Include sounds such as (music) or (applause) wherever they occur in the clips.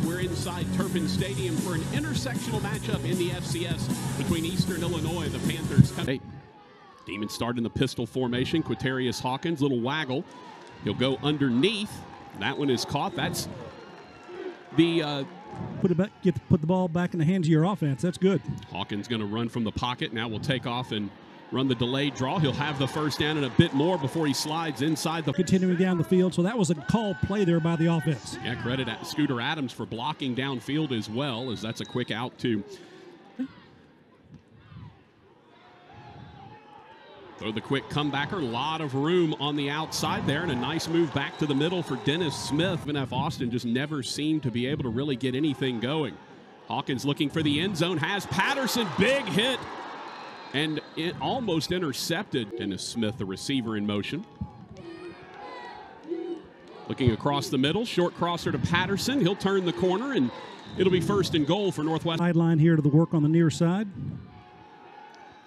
Sports. We're inside Turpin Stadium for an intersectional matchup in the FCS between Eastern Illinois and the Panthers. Hey, Demons start in the pistol formation. Quaterius Hawkins, little waggle. He'll go underneath. That one is caught. That's the uh, put it back, get put the ball back in the hands of your offense. That's good. Hawkins going to run from the pocket. Now we'll take off and run the delayed draw. He'll have the first down and a bit more before he slides inside the. Continuing down the field, so that was a call play there by the offense. Yeah, credit at Scooter Adams for blocking downfield as well, as that's a quick out to. Throw the quick comebacker. A lot of room on the outside there, and a nice move back to the middle for Dennis Smith. Van F. Austin just never seemed to be able to really get anything going. Hawkins looking for the end zone, has Patterson, big hit and it almost intercepted Dennis Smith, the receiver in motion. Looking across the middle, short crosser to Patterson. He'll turn the corner, and it'll be first and goal for Northwest. Sideline here to the work on the near side.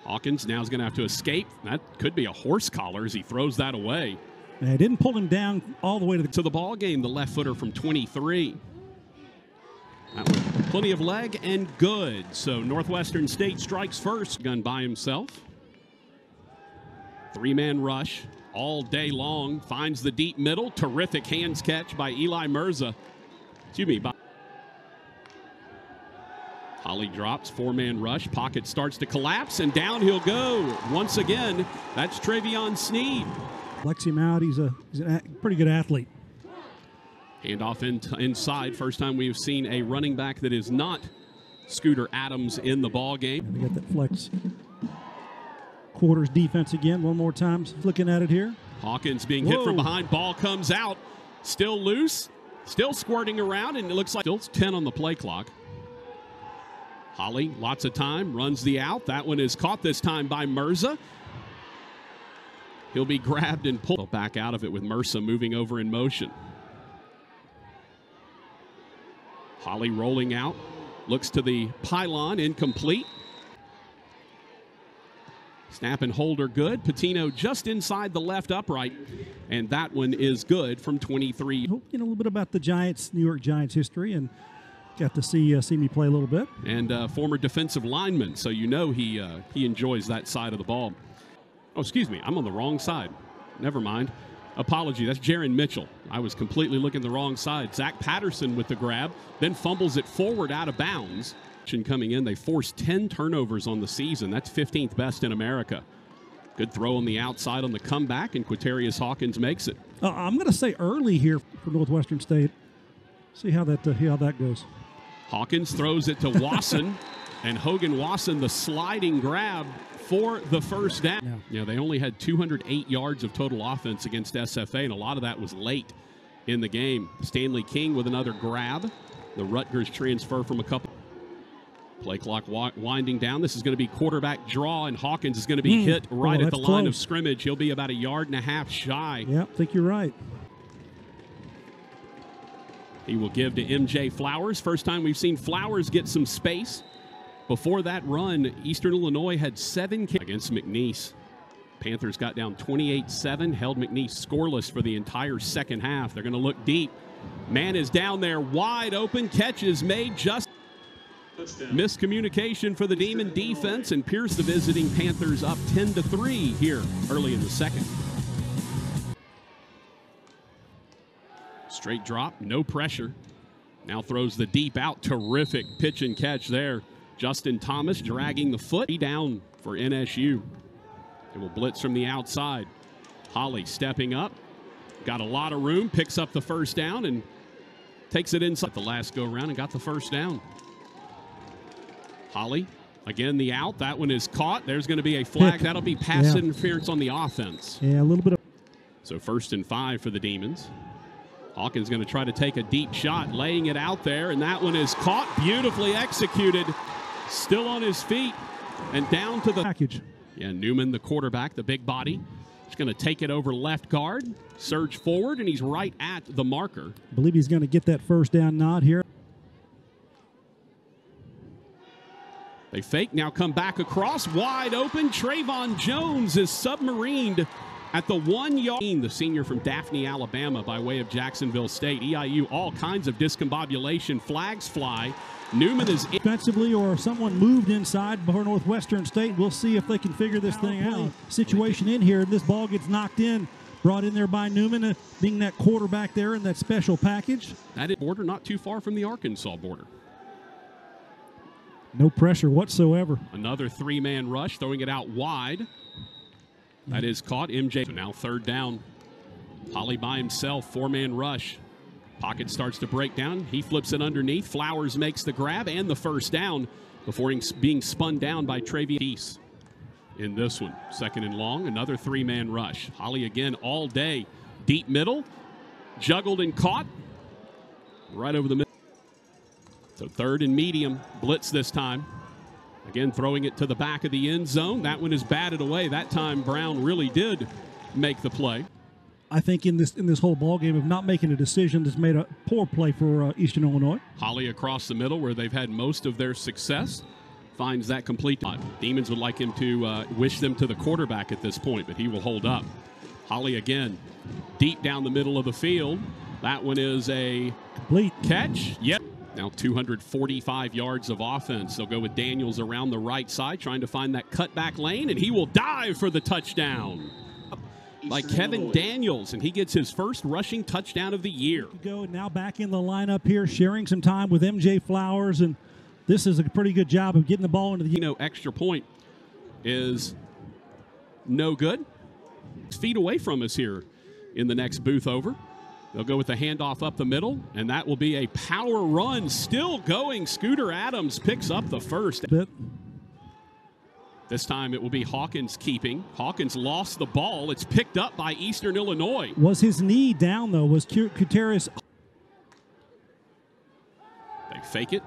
Hawkins now is going to have to escape. That could be a horse collar as he throws that away. They didn't pull him down all the way to the, to the ball game. The left footer from 23. That one, plenty of leg and good. So Northwestern State strikes first. Gun by himself. Three man rush all day long. Finds the deep middle. Terrific hands catch by Eli Mirza. Excuse me. By Holley drops, four man rush. Pocket starts to collapse, and down he'll go. Once again, that's Travion Sneed. Flex him out. He's a, he's a pretty good athlete. Handoff in inside. First time we've seen a running back that is not Scooter Adams in the ball game. They got that flex quarters defense again. One more time. Looking at it here. Hawkins being Whoa. hit from behind. Ball comes out. Still loose. Still squirting around, and it looks like still 10 on the play clock. Holley, lots of time, runs the out. That one is caught this time by Mirza. He'll be grabbed and pulled back out of it with Mirza moving over in motion. Holley rolling out, looks to the pylon, incomplete. Snap and holder good. Patino just inside the left upright, and that one is good from 23. You know a little bit about the Giants, New York Giants history, and got to see uh, see me play a little bit. And uh, former defensive lineman, so you know he uh, he enjoys that side of the ball. Oh, excuse me, I'm on the wrong side. Never mind. Apology, that's Jaron Mitchell. I was completely looking the wrong side. Zach Patterson with the grab, then fumbles it forward out of bounds. Coming in, they forced 10 turnovers on the season. That's 15th best in America. Good throw on the outside on the comeback, and Quaterius Hawkins makes it. Uh, I'm going to say early here for Northwestern State. See how that uh, how that goes. Hawkins throws it to Wasson, (laughs) and Hogan Wasson the sliding grab for the first down. Yeah. You know, they only had 208 yards of total offense against SFA, and a lot of that was late in the game. Stanley King with another grab. The Rutgers transfer from a couple. Play clock winding down. This is going to be quarterback draw, and Hawkins is going to be mm. hit right oh, at the close. line of scrimmage. He'll be about a yard and a half shy. Yeah, I think you're right. He will give to MJ Flowers. First time we've seen Flowers get some space. Before that run, Eastern Illinois had seven against McNeese. Panthers got down 28 7, held McNeese scoreless for the entire second half. They're going to look deep. Man is down there, wide open. Catch is made just. Miscommunication for the Demon defense, and Pierce, the visiting Panthers, up 10 to 3 here early in the second. Straight drop, no pressure. Now throws the deep out. Terrific pitch and catch there. Justin Thomas dragging the foot down for NSU. It will blitz from the outside. Holley stepping up. Got a lot of room, picks up the first down, and takes it inside the last go around and got the first down. Holley, again, the out. That one is caught. There's going to be a flag. That'll be pass yeah. interference on the offense. Yeah, a little bit of. So first and five for the Demons. Hawkins going to try to take a deep shot, laying it out there, and that one is caught, beautifully executed still on his feet and down to the package. Yeah, Newman, the quarterback, the big body, is going to take it over left guard, surge forward, and he's right at the marker. I believe he's going to get that first down nod here. They fake, now come back across, wide open. Trayvon Jones is submarined At the one yard, the senior from Daphne, Alabama, by way of Jacksonville State. EIU, all kinds of discombobulation. Flags fly. Newman is defensively, or someone moved inside for Northwestern State. We'll see if they can figure this thing out. Situation in here. This ball gets knocked in, brought in there by Newman, uh, being that quarterback there in that special package. That is border, not too far from the Arkansas border. No pressure whatsoever. Another three-man rush, throwing it out wide. That is caught. MJ. Now third down. Holley by himself, four-man rush. Pocket starts to break down. He flips it underneath. Flowers makes the grab and the first down before being spun down by Travian Peace in this one. Second and long, another three-man rush. Holley again all day. Deep middle, juggled and caught. Right over the middle. So third and medium, blitz this time. Again, throwing it to the back of the end zone. That one is batted away. That time Brown really did make the play. I think in this in this whole ball game of not making a decision that's made a poor play for uh, Eastern Illinois. Holley across the middle, where they've had most of their success, finds that complete. Demons would like him to uh, wish them to the quarterback at this point, but he will hold up. Holley again, deep down the middle of the field. That one is a complete catch. Yep. Now 245 yards of offense. They'll go with Daniels around the right side, trying to find that cutback lane, and he will dive for the touchdown. By Kevin Daniels, and he gets his first rushing touchdown of the year. Go now back in the lineup here, sharing some time with MJ Flowers, and this is a pretty good job of getting the ball into the. You know, extra point is no good. Six feet away from us here in the next booth over. They'll go with the handoff up the middle, and that will be a power run. Still going. Scooter Adams picks up the first. Bit. This time it will be Hawkins keeping. Hawkins lost the ball. It's picked up by Eastern Illinois. Was his knee down, though? Was Gutierrez. They fake it.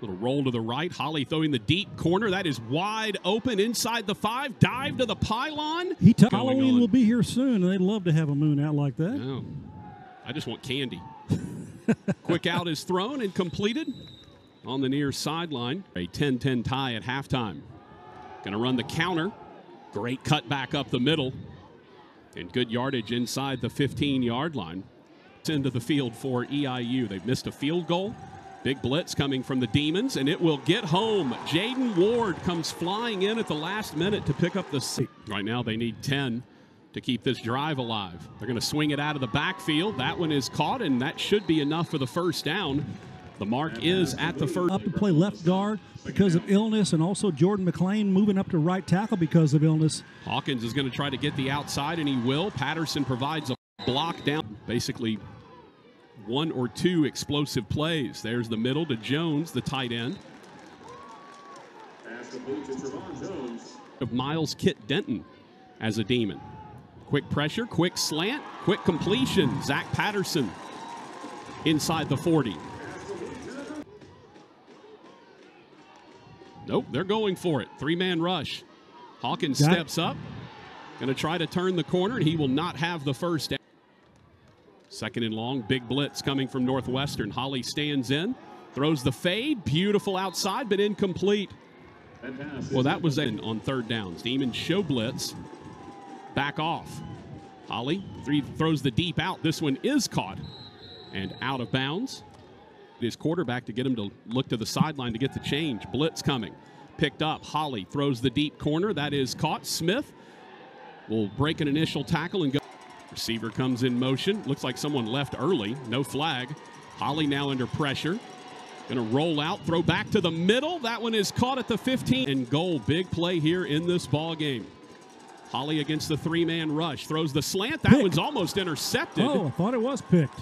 Little roll to the right. Holley throwing the deep corner. That is wide open inside the five. Dive to the pylon. He t- Halloween on. will be here soon, and they'd love to have a moon out like that. No. I just want candy. (laughs) Quick out is thrown and completed on the near sideline. A 10 10 tie at halftime. Going to run the counter. Great cut back up the middle. And good yardage inside the 15 yard line. Into the field for EIU. They've missed a field goal. Big blitz coming from the Demons, and it will get home. Jaden Ward comes flying in at the last minute to pick up the. Seat. Right now, they need 10 to keep this drive alive. They're going to swing it out of the backfield. That one is caught, and that should be enough for the first down. The mark is at the first. Up to play left guard because of illness, and also Jordan McLean moving up to right tackle because of illness. Hawkins is going to try to get the outside, and he will. Patterson provides a block down, basically one or two explosive plays. There's the middle to Jones, the tight end. Of Miles Kit Denton as a demon. Quick pressure, quick slant, quick completion. Zach Patterson inside the 40. Nope, they're going for it. Three man rush. Hawkins Got steps it. up. Going to try to turn the corner, and he will not have the first down. Second and long, big blitz coming from Northwestern. Holley stands in, throws the fade. Beautiful outside, but incomplete. Well, that was in on third downs. Demon show blitz back off. Holley three throws the deep out. This one is caught and out of bounds. His quarterback to get him to look to the sideline to get the change. Blitz coming. Picked up. Holley throws the deep corner. That is caught. Smith will break an initial tackle and go. Receiver comes in motion. Looks like someone left early. No flag. Holley now under pressure. Going to roll out, throw back to the middle. That one is caught at the 15 and goal. Big play here in this ball game. Holley against the three man rush. Throws the slant. That one's almost intercepted. Oh, I thought it was picked.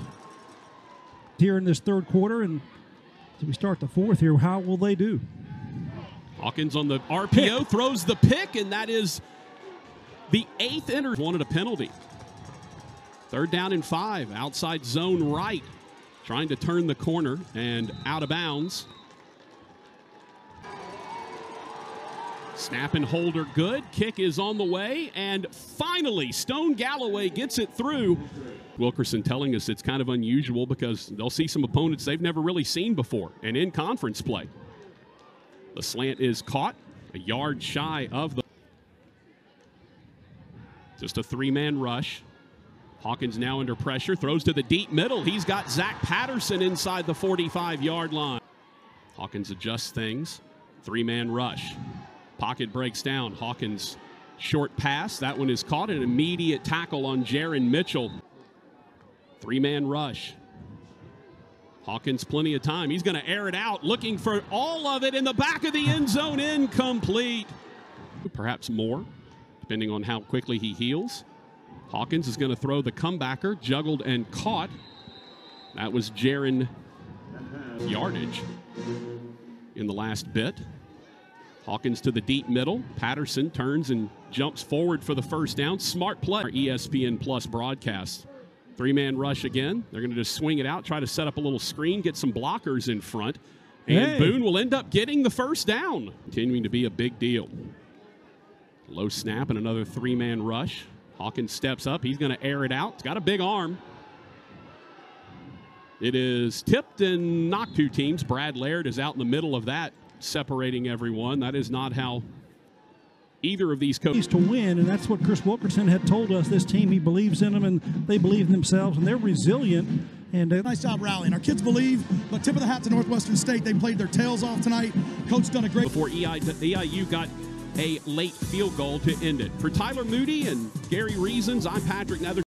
Here in this third quarter, and as we start the fourth here, how will they do? Hawkins on the RPO pick. throws the pick, and that is the eighth inter. Wanted a penalty. Third down and five, outside zone right. Trying to turn the corner and out of bounds. Snap and holder good. Kick is on the way. And finally, Stone Galloway gets it through. Wilkerson telling us it's kind of unusual because they'll see some opponents they've never really seen before and in conference play. The slant is caught a yard shy of the. Just a three man rush. Hawkins now under pressure, throws to the deep middle. He's got Zach Patterson inside the 45 yard line. Hawkins adjusts things. Three man rush. Pocket breaks down. Hawkins short pass. That one is caught. An immediate tackle on Jaron Mitchell. Three man rush. Hawkins, plenty of time. He's going to air it out, looking for all of it in the back of the end zone, incomplete. Perhaps more, depending on how quickly he heals. Hawkins is going to throw the comebacker, juggled and caught. That was Jaron yardage in the last bit. Hawkins to the deep middle. Patterson turns and jumps forward for the first down. Smart play. Our ESPN Plus broadcast. Three man rush again. They're going to just swing it out, try to set up a little screen, get some blockers in front. And hey. Boone will end up getting the first down. Continuing to be a big deal. Low snap and another three man rush. Hawkins steps up. He's going to air it out. He's got a big arm. It is tipped and knocked two teams. Brad Laird is out in the middle of that, separating everyone. That is not how either of these coaches to win, and that's what Chris Wilkerson had told us. This team, he believes in them, and they believe in themselves, and they're resilient. And uh, nice job rallying. Our kids believe, but tip of the hat to Northwestern State. They played their tails off tonight. Coach done a great. Before EI, EIU got a late field goal to end it. For Tyler Moody and Gary Reasons, I'm Patrick Nether.